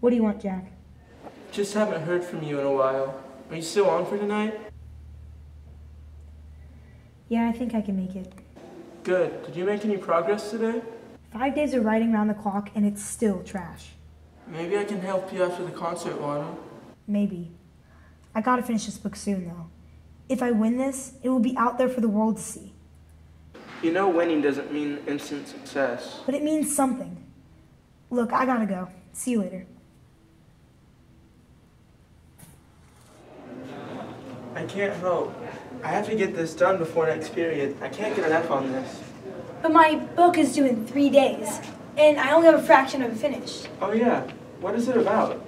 What do you want, Jack? Just haven't heard from you in a while. Are you still on for tonight? Yeah, I think I can make it. Good. Did you make any progress today? Five days of writing round the clock, and it's still trash. Maybe I can help you after the concert, Lana. Maybe. I gotta finish this book soon, though. If I win this, it will be out there for the world to see. You know winning doesn't mean instant success. But it means something. Look, I gotta go. See you later. Can't help. I have to get this done before next period. I can't get an F on this. But my book is due in three days, and I only have a fraction of it finished. Oh yeah. What is it about?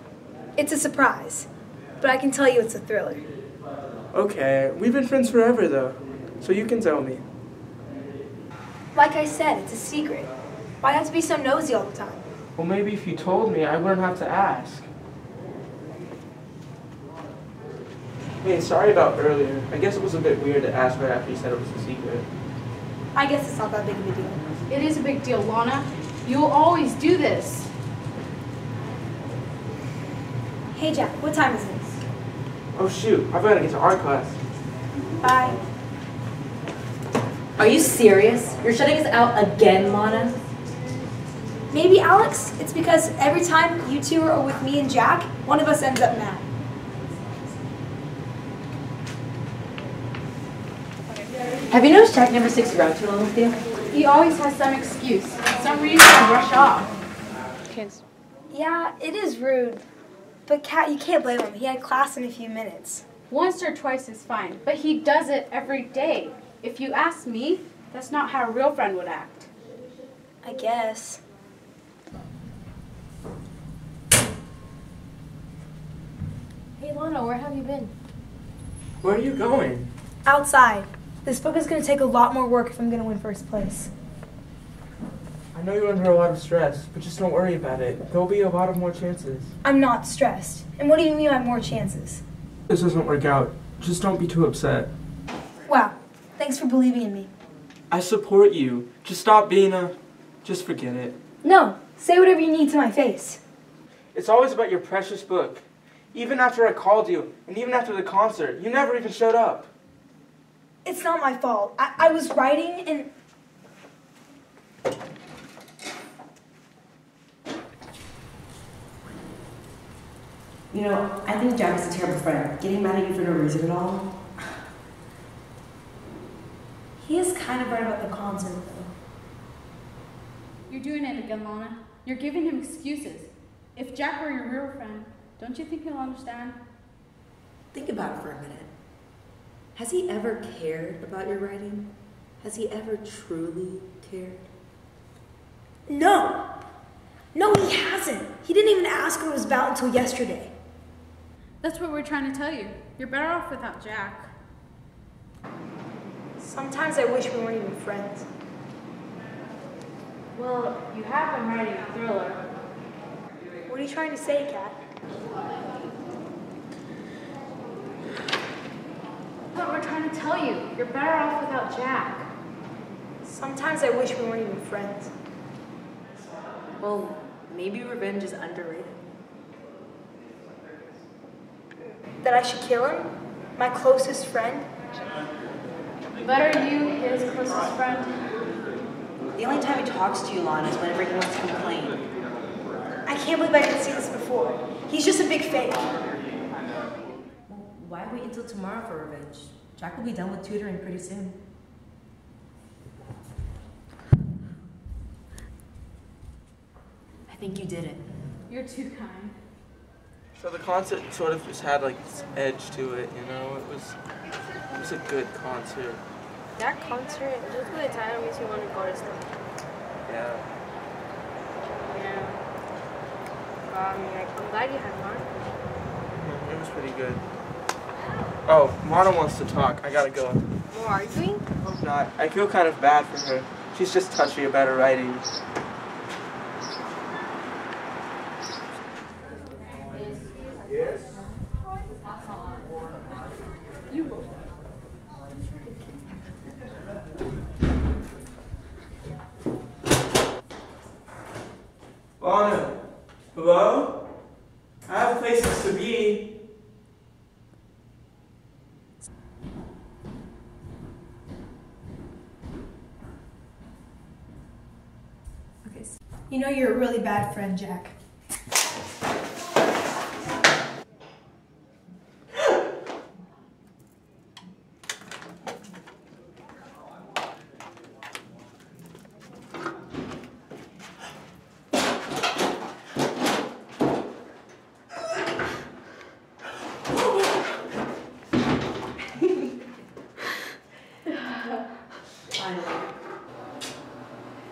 It's a surprise, but I can tell you it's a thriller. Okay, we've been friends forever though, so you can tell me. Like I said, it's a secret. Why have to be so nosy all the time? Well, maybe if you told me, I wouldn't have to ask. Hey, sorry about earlier. I guess it was a bit weird to ask right after you said it was a secret. I guess it's not that big of a deal. It is a big deal, Lana. You'll always do this. Hey Jack, what time is this? Oh shoot, I've got to get to art class. Bye. Are you serious? You're shutting us out again, Lana? Maybe Alex, it's because every time you two are with me and Jack, one of us ends up mad. Have you noticed Jack never sticks around too long with you? He always has some excuse, some reason to rush off. Kids. Yeah, it is rude. But Kat, you can't blame him. He had class in a few minutes. Once or twice is fine, but he does it every day. If you ask me, that's not how a real friend would act. I guess. Hey Lana, where have you been? Where are you going? Outside. This book is going to take a lot more work if I'm going to win first place. I know you're under a lot of stress, but just don't worry about it. There'll be a lot of more chances. I'm not stressed. And what do you mean I have more chances? This doesn't work out. Just don't be too upset. Wow. Thanks for believing in me. I support you. Just stop being a. Just forget it. No, say whatever you need to my face. It's always about your precious book. Even after I called you, and even after the concert, you never even showed up. It's not my fault. I, I was writing and. You know, I think Jack is a terrible friend. Getting mad at you for no reason at all. He is kind of right about the concert, though. You're doing it again, Lana. You're giving him excuses. If Jack were your real friend, don't you think he'll understand? Think about it for a minute. Has he ever cared about your writing? Has he ever truly cared? No! No, he hasn't. He didn't even ask what it was about until yesterday. That's what we're trying to tell you. You're better off without Jack. Sometimes I wish we weren't even friends. Well, you have been writing a thriller. What are you trying to say, Kat? What we're trying to tell you. You're better off without Jack. Sometimes I wish we weren't even friends. Well, maybe revenge is underrated. That I should kill him? My closest friend? But are you his closest friend? The only time he talks to you, Lana, is whenever he wants to complain. I can't believe I didn't see this before. He's just a big fake. Why wait until tomorrow for revenge? Jack will be done with tutoring pretty soon. I think you did it. You're too kind. So the concert sort of just had like this edge to it, you know. It was it was a good concert. That concert, just the title makes me want to go to sleep. Yeah. Yeah. Um, like, I'm glad you had fun. It was pretty good. Oh, Mona wants to talk. I gotta go. Oh, More arguing? Hope not. I feel kind of bad for her. She's just touchy about her writing. Yes. You. Lana, hello? You know you're a really bad friend, Jack.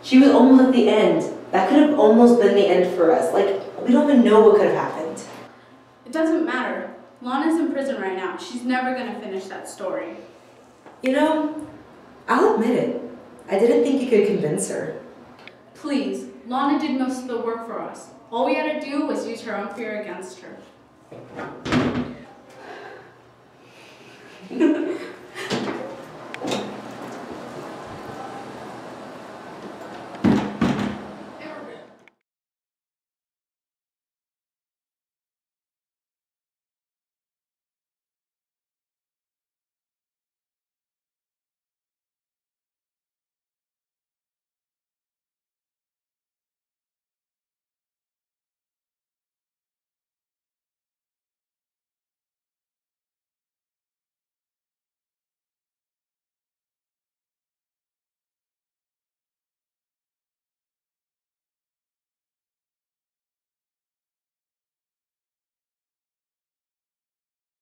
She was almost at the end. That could have almost been the end for us. Like, we don't even know what could have happened. It doesn't matter. Lana's in prison right now. She's never gonna finish that story. You know, I'll admit it. I didn't think you could convince her. Please, Lana did most of the work for us. All we had to do was use her own fear against her.